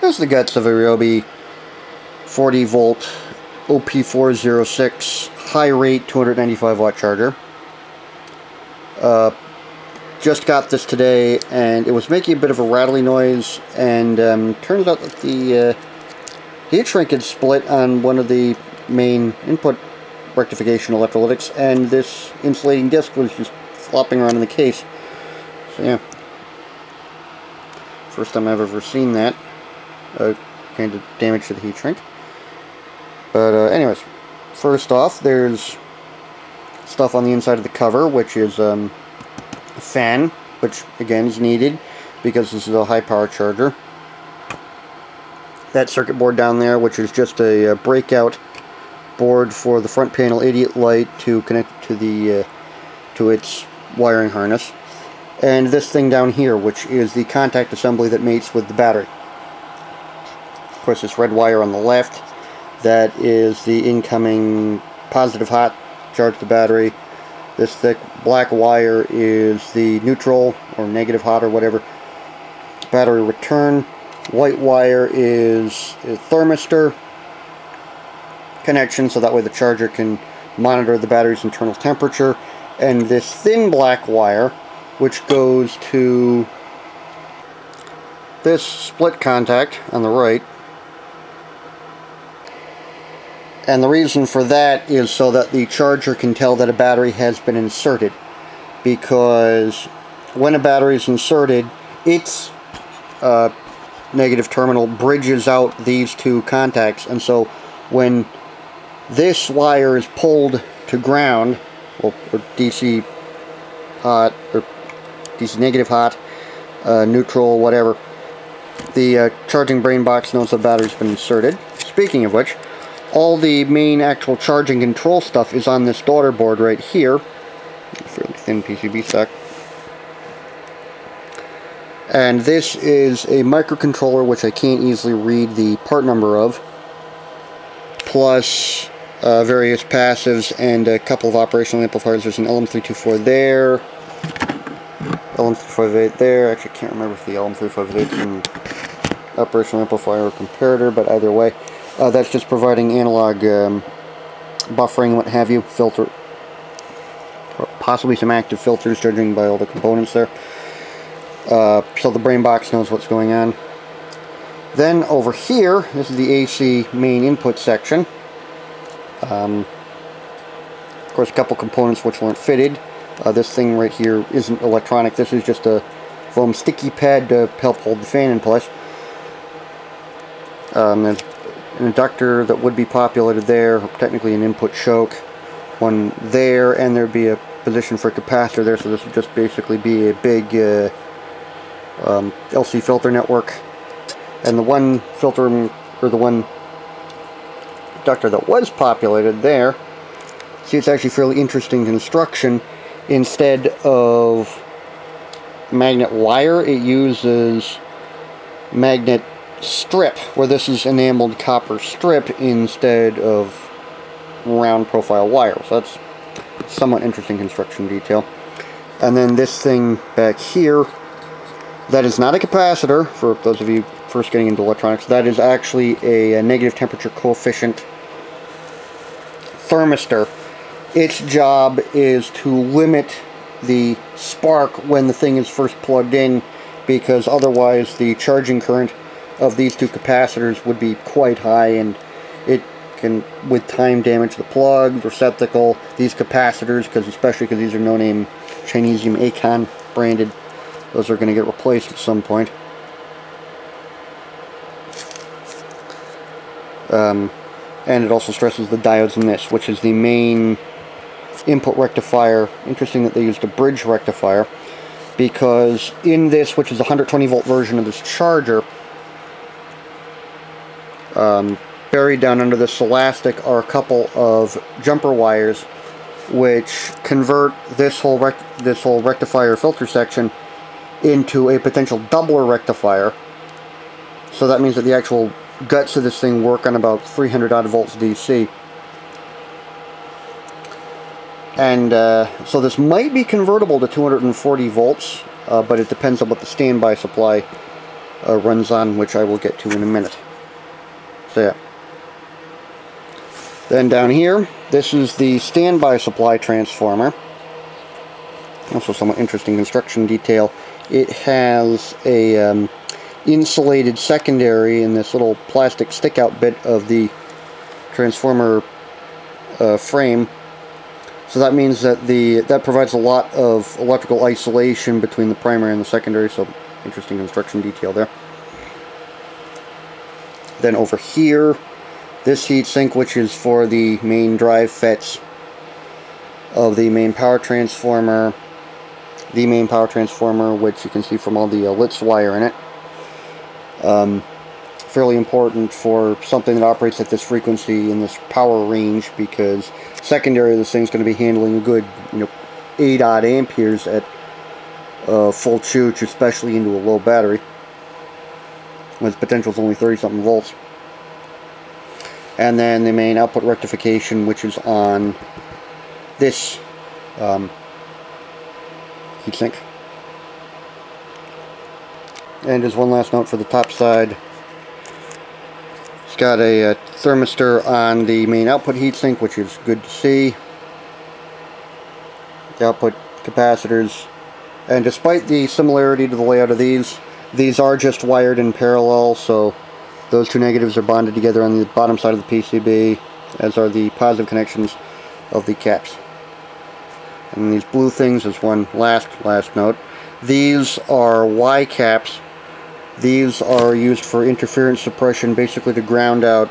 There's the guts of a Ryobi 40 volt OP406 high rate 295 watt charger. Uh, just got this today and it was making a bit of a rattly noise and um, turns out that the uh, heat shrink had split on one of the main input rectification electrolytics and this insulating disc was just flopping around in the case. So yeah, first time I've ever seen that uh, kind of damage to the heat shrink. But uh, anyways, first off, there's stuff on the inside of the cover, which is um, a fan, which again is needed because this is a high power charger. That circuit board down there, which is just a, a breakout board for the front panel idiot light to connect to the uh, to its wiring harness. And this thing down here, which is the contact assembly that mates with the battery. Course, this red wire on the left, that is the incoming positive hot charge the battery. This thick black wire is the neutral or negative hot or whatever battery return. White wire is a thermistor connection so that way the charger can monitor the battery's internal temperature. And this thin black wire which goes to this split contact on the right And the reason for that is so that the charger can tell that a battery has been inserted. Because when a battery is inserted, its uh, negative terminal bridges out these two contacts. And so when this wire is pulled to ground, or DC hot, or DC negative hot, uh, neutral, whatever, the uh, charging brain box knows the battery's been inserted. Speaking of which, all the main actual charging control stuff is on this daughter board right here. Fairly thin PCB stack. And this is a microcontroller which I can't easily read the part number of. Plus uh, various passives and a couple of operational amplifiers. There's an LM324 there. LM358 there. Actually, I can't remember if the LM358 is an operational amplifier or comparator, but either way. Uh, that's just providing analog um, buffering, what have you, filter, possibly some active filters, judging by all the components there. Uh, so the brain box knows what's going on. Then over here, this is the AC main input section. Um, of course, a couple components which weren't fitted. Uh, this thing right here isn't electronic. This is just a foam sticky pad to help hold the fan in place. Um, an inductor that would be populated there, technically an input choke, one there, and there'd be a position for a capacitor there, so this would just basically be a big uh, um, LC filter network. And the one filter, or the one inductor that was populated there, see it's actually fairly interesting construction. Instead of magnet wire, it uses magnet strip, where this is enameled copper strip instead of round profile wire. So that's somewhat interesting construction detail. And then this thing back here, that is not a capacitor, for those of you first getting into electronics, that is actually a, a negative temperature coefficient thermistor. Its job is to limit the spark when the thing is first plugged in because otherwise the charging current of these two capacitors would be quite high and it can with time damage the plug, receptacle, these capacitors because especially because these are no-name Chinesium Acon branded those are going to get replaced at some point. Um, and it also stresses the diodes in this, which is the main input rectifier. Interesting that they used a bridge rectifier, because in this, which is a 120 volt version of this charger, um, buried down under this elastic are a couple of jumper wires which convert this whole this whole rectifier filter section into a potential doubler rectifier. So that means that the actual guts of this thing work on about 300 odd volts DC. And uh, so this might be convertible to 240 volts, uh, but it depends on what the standby supply uh, runs on, which I will get to in a minute. Then down here, this is the standby supply transformer. Also somewhat interesting construction detail. It has a um, insulated secondary in this little plastic stick-out bit of the transformer uh, frame. So that means that the that provides a lot of electrical isolation between the primary and the secondary. So interesting construction detail there. Then over here, this heatsink, which is for the main drive FETs of the main power transformer, the main power transformer, which you can see from all the uh, Litz wire in it. Um, fairly important for something that operates at this frequency in this power range because secondary this thing's going to be handling a good you know 8 odd amperes at uh, full chooch especially into a low battery when its potential is only 30 something volts and then the main output rectification which is on this um, heatsink and as one last note for the top side it's got a, a, thermistor on the main output heatsink, which is good to see. The output capacitors. And despite the similarity to the layout of these, these are just wired in parallel, so those two negatives are bonded together on the bottom side of the PCB, as are the positive connections of the caps. And these blue things is one last, last note. These are Y caps these are used for interference suppression, basically to ground out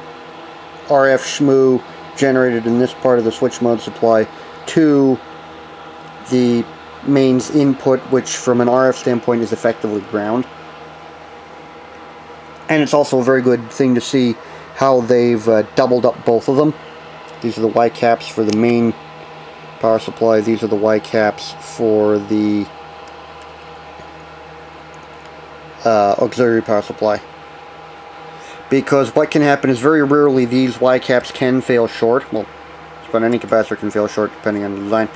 RF shmoo generated in this part of the switch mode supply to the mains input, which from an RF standpoint is effectively ground. And it's also a very good thing to see how they've uh, doubled up both of them. These are the Y caps for the main power supply. These are the Y caps for the uh, auxiliary power supply. Because what can happen is very rarely these Y caps can fail short. Well, but any capacitor can fail short depending on the design.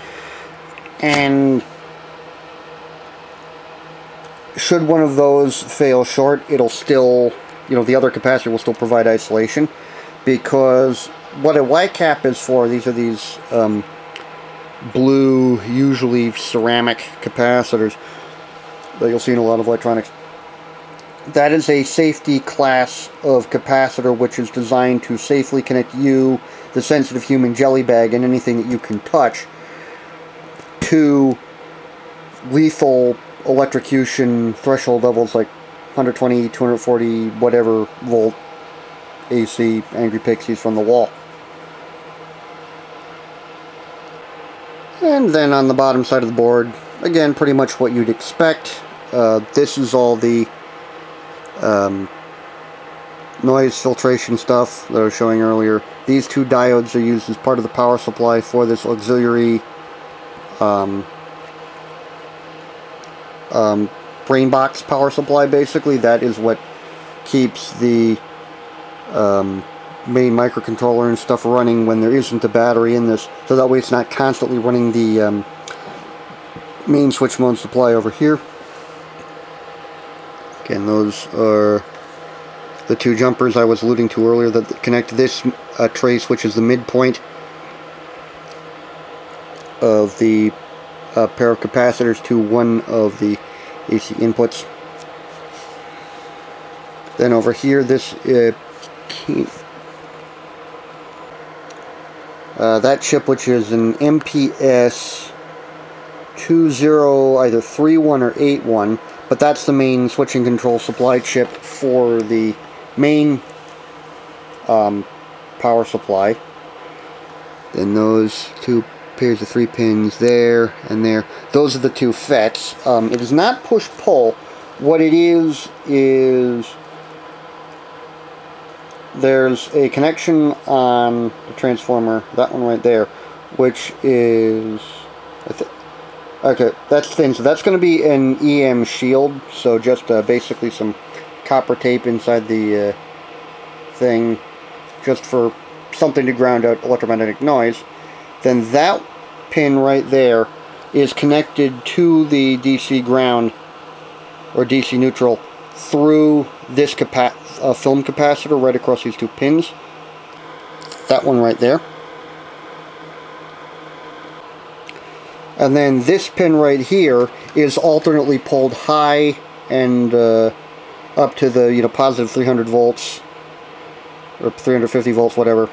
And should one of those fail short, it'll still, you know, the other capacitor will still provide isolation. Because what a Y cap is for, these are these um, blue, usually ceramic capacitors that you'll see in a lot of electronics that is a safety class of capacitor which is designed to safely connect you, the sensitive human jelly bag, and anything that you can touch to lethal electrocution threshold levels like 120, 240, whatever volt AC Angry Pixies from the wall. And then on the bottom side of the board, again, pretty much what you'd expect. Uh, this is all the um, noise filtration stuff that I was showing earlier. These two diodes are used as part of the power supply for this auxiliary um, um, brain box power supply basically. That is what keeps the um, main microcontroller and stuff running when there isn't a battery in this. So that way it's not constantly running the um, main switch mode supply over here. Again, those are the two jumpers I was alluding to earlier that connect this uh, trace, which is the midpoint of the uh, pair of capacitors to one of the AC inputs. Then over here, this uh, uh, that chip, which is an MPS 20 either 31 or 81 but that's the main switching control supply chip for the main um, power supply. Then those two pairs of three pins there and there. Those are the two FETs. Um, it is not push-pull. What it is, is there's a connection on the transformer, that one right there, which is, Okay, that's thin. So that's going to be an EM shield. So just uh, basically some copper tape inside the uh, thing just for something to ground out electromagnetic noise. Then that pin right there is connected to the DC ground or DC neutral through this capa uh, film capacitor right across these two pins. That one right there. And then this pin right here is alternately pulled high and uh, up to the you know positive 300 volts or 350 volts, whatever.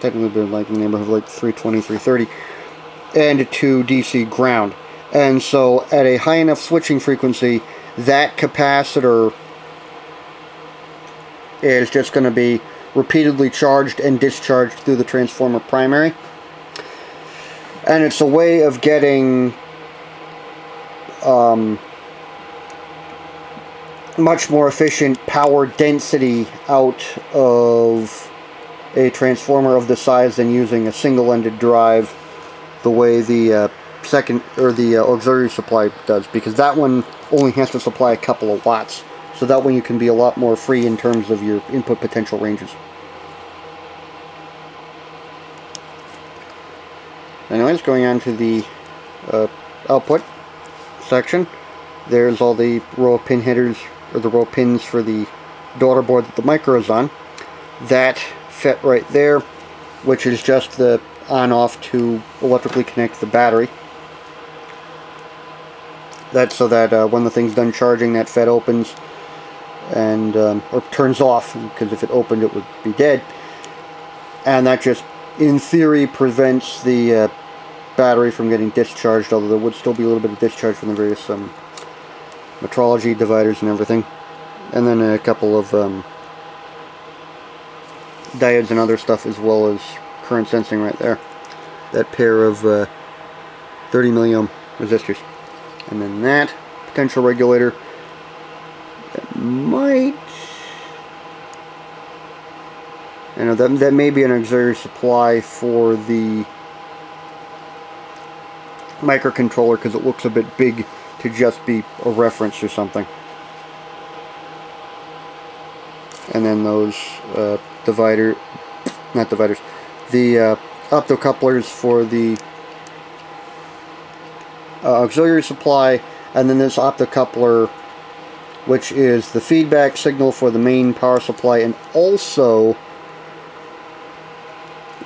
Technically, been like in the neighborhood of like 320, 330, and to DC ground. And so, at a high enough switching frequency, that capacitor is just going to be repeatedly charged and discharged through the transformer primary and it's a way of getting um, much more efficient power density out of a transformer of the size than using a single-ended drive the way the uh, second or the uh, auxiliary supply does because that one only has to supply a couple of watts so that one you can be a lot more free in terms of your input potential ranges. Anyways, going on to the uh, output section, there's all the row of pin headers, or the row of pins for the daughter board that the micro is on. That fit right there, which is just the on-off to electrically connect the battery. That's so that uh, when the thing's done charging, that FET opens and um, or turns off, because if it opened, it would be dead. And that just, in theory, prevents the uh, battery from getting discharged, although there would still be a little bit of discharge from the various um, metrology dividers and everything. And then a couple of um, diodes and other stuff as well as current sensing right there. That pair of uh, 30 milliohm resistors. And then that potential regulator that might you know that that may be an auxiliary supply for the microcontroller because it looks a bit big to just be a reference or something. And then those uh, divider, not dividers, the uh, optocouplers for the uh, auxiliary supply, and then this optocoupler, which is the feedback signal for the main power supply, and also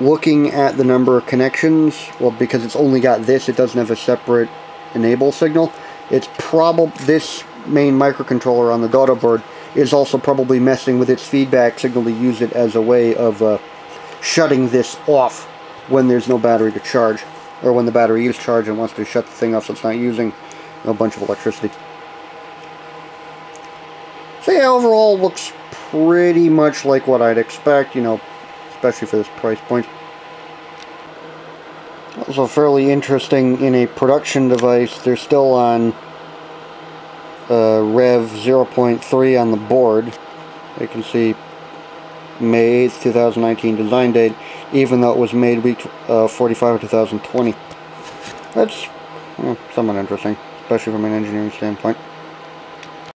looking at the number of connections, well, because it's only got this, it doesn't have a separate enable signal. It's probably this main microcontroller on the daughter board is also probably messing with its feedback signal to use it as a way of uh, shutting this off when there's no battery to charge, or when the battery is charged and wants to shut the thing off so it's not using a bunch of electricity. So yeah, overall looks pretty much like what I'd expect, you know, especially for this price point. Also fairly interesting in a production device, they're still on uh, Rev 0.3 on the board. You can see May 8th, 2019 design date, even though it was made week uh, 45 of 2020. That's somewhat interesting, especially from an engineering standpoint.